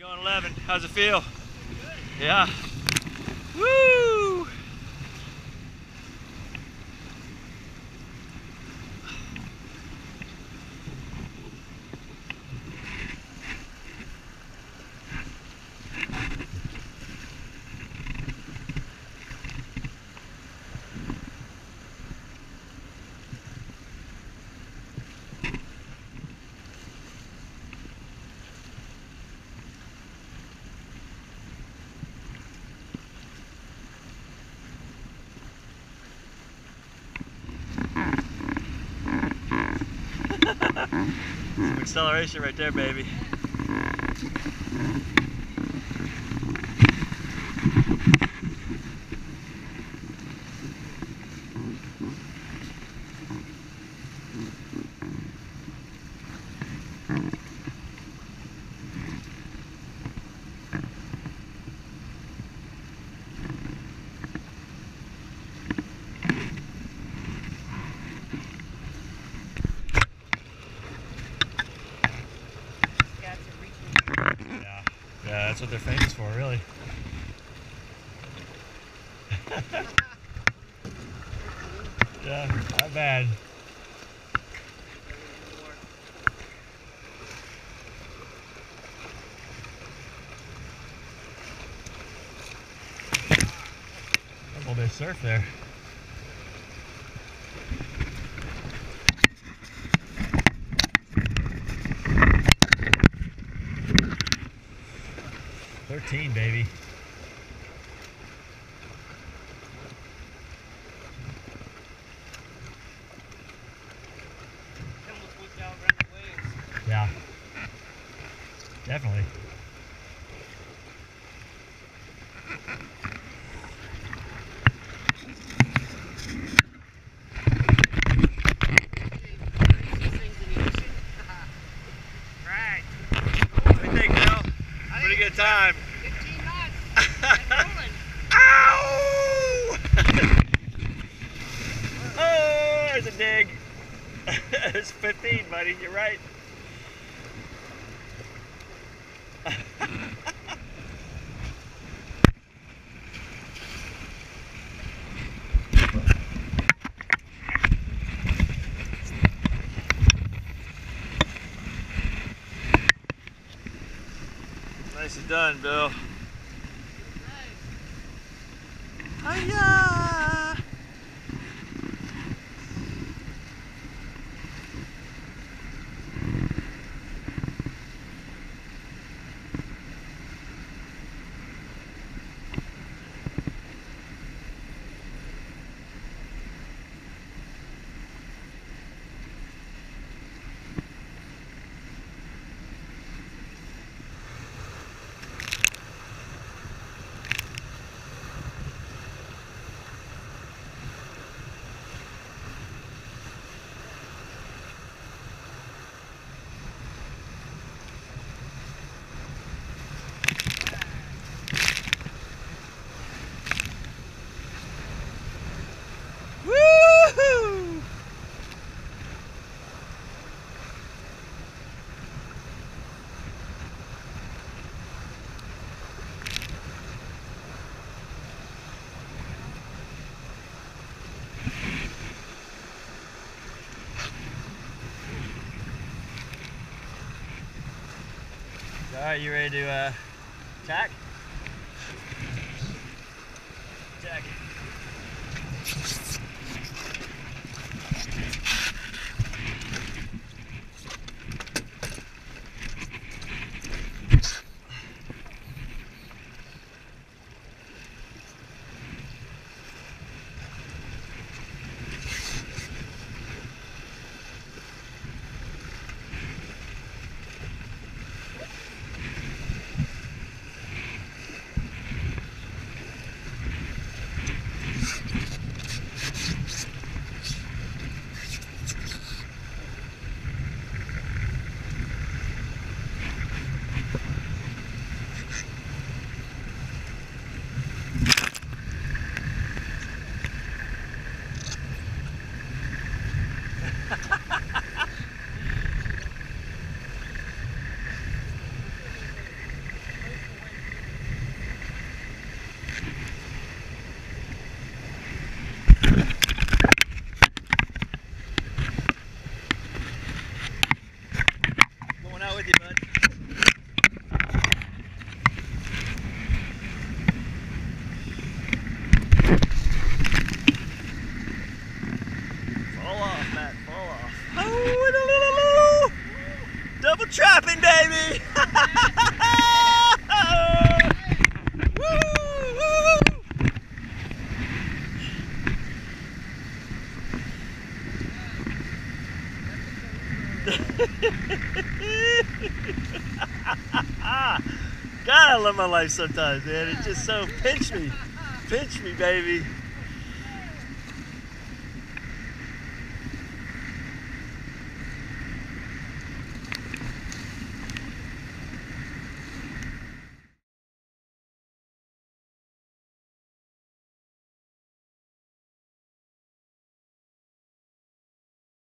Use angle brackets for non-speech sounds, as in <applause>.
going 11. How's it feel? Yeah. Woo! Acceleration right there, baby. Yeah. Yeah, that's what they're famous for, really. <laughs> yeah, not bad. Well, they surf there. Thirteen, baby. Yeah. Definitely. Right. It's 15, buddy. You're right. Nicely done, Bill. Hiya! Oh, All right, you ready to uh, attack? Double trapping, baby! God, I love my life sometimes, man. It just so pinch me, pinch me, baby.